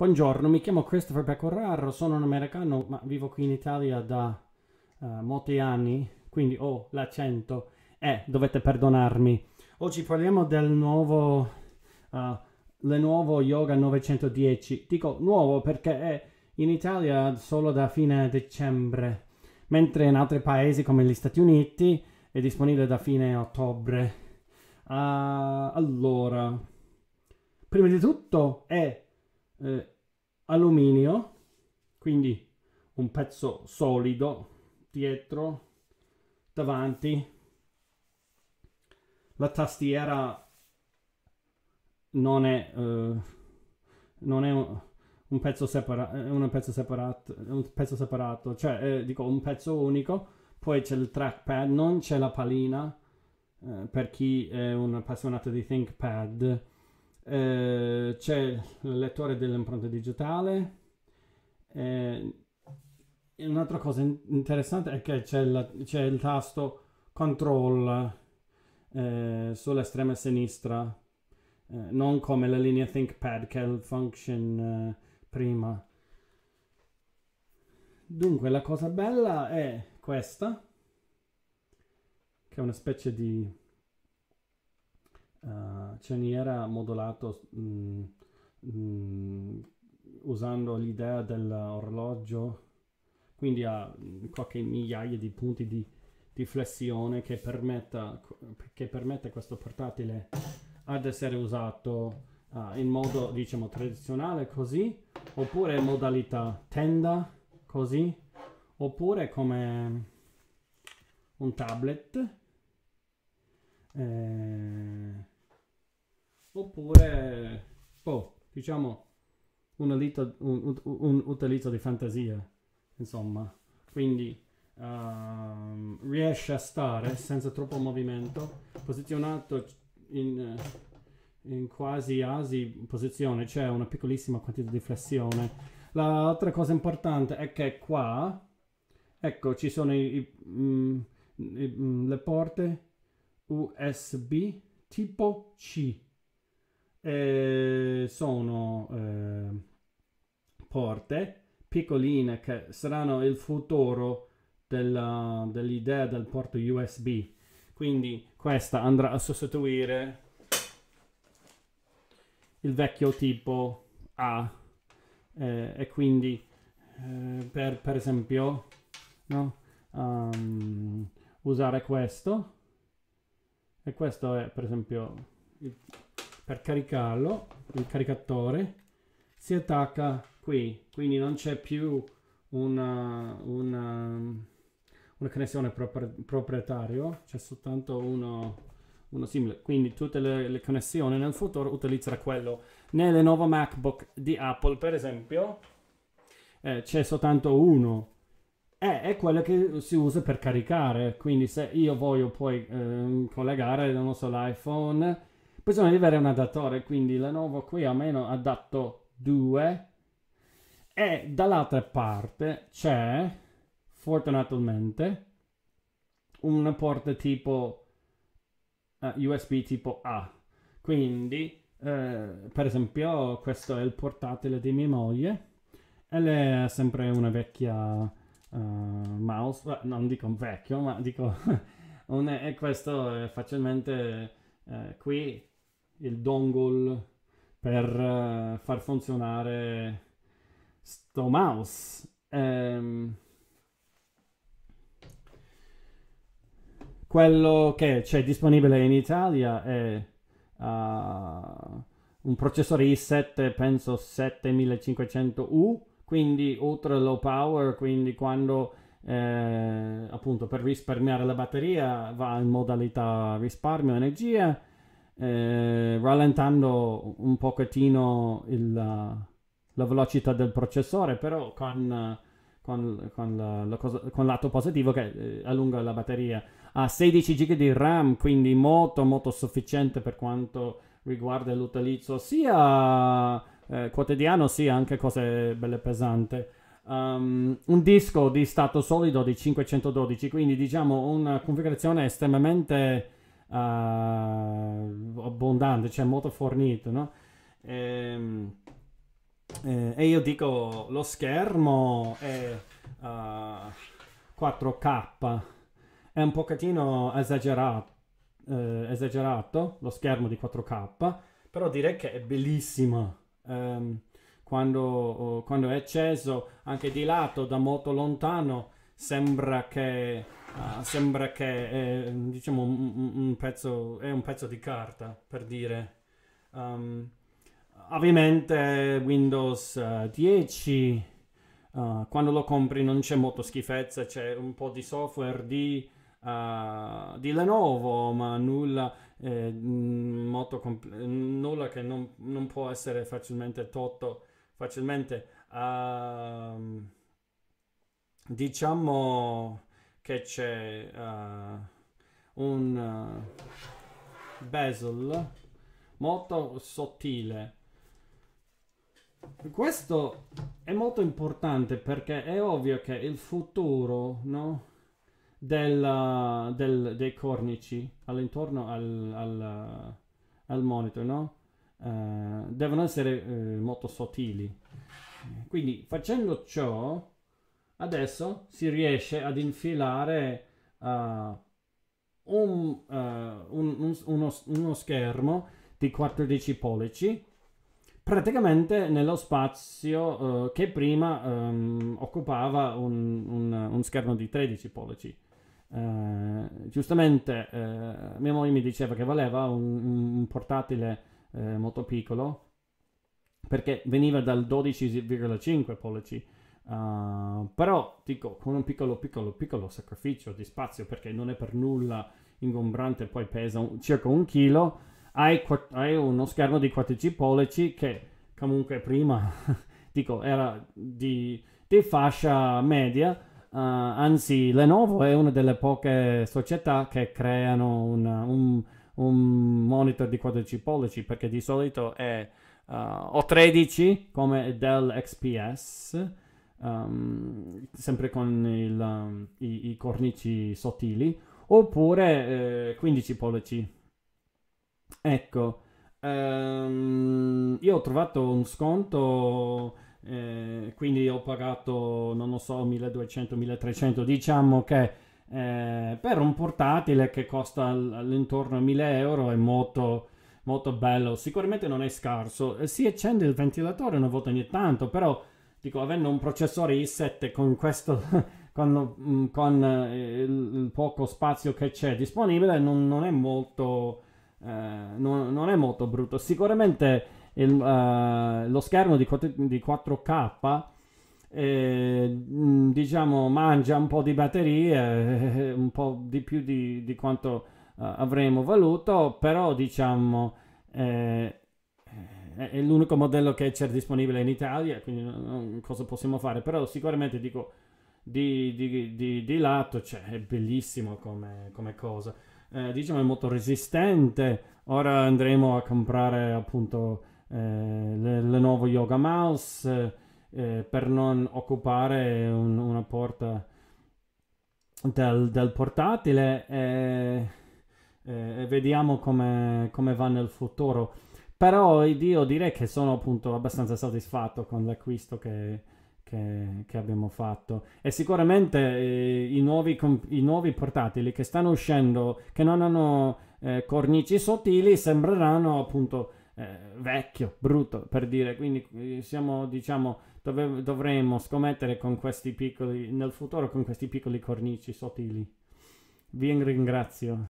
Buongiorno, mi chiamo Christopher Pecoraro, sono un americano ma vivo qui in Italia da uh, molti anni, quindi ho l'accento e dovete perdonarmi. Oggi parliamo del nuovo, uh, le nuovo Yoga 910. Dico nuovo perché è in Italia solo da fine dicembre, mentre in altri paesi come gli Stati Uniti è disponibile da fine ottobre. Uh, allora, prima di tutto è eh, alluminio, quindi un pezzo solido dietro, davanti. La tastiera non è, uh, non è un, un, pezzo separa- un, pezzo separato, un pezzo separato, cioè eh, dico un pezzo unico. Poi c'è il trackpad, non c'è la palina eh, per chi è un appassionato di ThinkPad eh, c'è il lettore dell'impronta digitale. Eh, un'altra cosa interessante è che c'è, la, c'è il tasto control eh, sull'estrema sinistra, eh, non come la linea ThinkPad che è il function eh, prima. Dunque, la cosa bella è questa, che è una specie di Ceniera modulato mh, mh, usando l'idea dell'orologio, quindi ha qualche migliaia di punti di, di flessione che, permetta, che permette questo portatile ad essere usato uh, in modo diciamo tradizionale così oppure in modalità tenda così oppure come un tablet eh, oppure, oh, diciamo, un, un, un, un, utilizzo di fantasia, insomma. Quindi uh, riesce a stare senza troppo movimento, posizionato in, in quasi asi posizione, c'è una piccolissima quantità di flessione. L'altra cosa importante è che qua, ecco, ci sono i, i, mm, i, mm, le porte USB tipo C. E sono eh, porte piccoline che saranno il futuro della, dell'idea del porto USB. Quindi questa andrà a sostituire il vecchio tipo A. Eh, e quindi eh, per, per esempio no, um, usare questo. E questo è per esempio il, per caricarlo il caricatore si attacca qui. Quindi non c'è più una, una, una connessione propri- proprietario c'è soltanto uno, uno simile. Quindi tutte le, le, connessioni nel futuro utilizzerà quello. Nelle nuove MacBook di Apple per esempio eh, c'è soltanto uno. È, è quello che si usa per caricare. Quindi se io voglio poi eh, collegare, non so, l'iPhone, bisogna avere un adattatore. Quindi Lenovo qui almeno dato due. E dall'altra parte c'è, fortunatamente, una porta tipo uh, eh, USB tipo A. Quindi, eh, per esempio, questo è il portatile di mia moglie. E è sempre una vecchia uh, mouse, non dico un vecchio, ma dico un, e questo è facilmente uh, qui il dongle per uh, far funzionare sto mouse. Um, quello che c'è disponibile in Italia è uh, un processore i7 penso 7500U quindi ultra low power, quindi quando eh, appunto per risparmiare la batteria va in modalità risparmio energia, eh, rallentando un pochettino il, la velocità del processore, però con, con, con, la, la cosa, con lato positivo che eh, allunga la batteria. Ha 16 GB di RAM, quindi molto molto sufficiente per quanto riguarda l'utilizzo sia eh, quotidiano sia anche cose belle pesanti. Um, un disco di stato solido di 512, quindi diciamo una configurazione estremamente uh, abbondante, cioè molto fornito, no? E, ehm, eh, e io dico lo schermo è uh, 4K, è un pochettino esagerato, eh, esagerato lo schermo di 4K, però direi che è bellissimo. Um, quando, quando, è acceso anche di lato da molto lontano sembra che, uh, sembra che è, diciamo, un, un, pezzo, è un pezzo di carta per dire um, ovviamente Windows uh, 10 uh, quando lo compri non c'è molto schifezza c'è un po' di software di, di Lenovo ma nulla eh, molto compl- nulla che non, non, può essere facilmente tolto facilmente. Uh, diciamo che c'è uh, un uh, bezel molto sottile. Questo è molto importante perché è ovvio che il futuro no, del, del, dei cornici all'intorno al, al, al monitor no? Uh, devono essere molto sottili. Quindi facendo ciò, adesso si riesce ad infilare uh, un, un, un, uno, uno, schermo di 14 pollici praticamente nello spazio che prima um, occupava un, schermo di 13 pollici. giustamente mia moglie mi diceva che valeva un portatile eh, molto piccolo perché veniva dal 12,5 pollici. Uh, però dico con un piccolo piccolo piccolo sacrificio di spazio perché non è per nulla ingombrante poi pesa un, circa un chilo hai, hai, uno schermo di 14 pollici che comunque prima dico era di, di fascia media uh, anzi Lenovo è una delle poche società che creano una, un un monitor di 14 pollici perché di solito è uh, o 13 come Dell XPS um, sempre con il, um, i, i, cornici sottili oppure eh, 15 pollici ecco um, io ho trovato un sconto eh, quindi ho pagato non lo so 1200 1300 diciamo che eh, per un portatile che costa all'intorno a 1000 euro è molto, molto bello. Sicuramente non è scarso. Eh, si accende il ventilatore una volta ogni tanto, però dico, avendo un processore i7 con questo, con, mm, con eh, il, poco spazio che c'è disponibile, non, non è molto, eh, non, non, è molto brutto. Sicuramente il, uh, lo schermo di, di 4K eh, diciamo mangia un po' di batterie, eh, un po' di più di, di quanto uh, avremmo voluto, però diciamo eh, è l'unico modello che c'è disponibile in Italia, quindi non, cosa possiamo fare, però sicuramente dico di, di, di, di lato cioè, è bellissimo come, come cosa. Eh, diciamo è molto resistente. Ora andremo a comprare appunto eh, le, le nuove Yoga Mouse eh, per non occupare un, una porta del, del portatile e vediamo come, come, va nel futuro. Però io direi che sono appunto abbastanza soddisfatto con l'acquisto che, che, che abbiamo fatto. E sicuramente eh, i, nuovi, i, nuovi, portatili che stanno uscendo, che non hanno eh, cornici sottili, sembreranno appunto eh, vecchio, brutto per dire. Quindi eh, siamo diciamo dove, dovremmo scommettere con questi piccoli, nel futuro con questi piccoli cornici sottili. Vi ringrazio.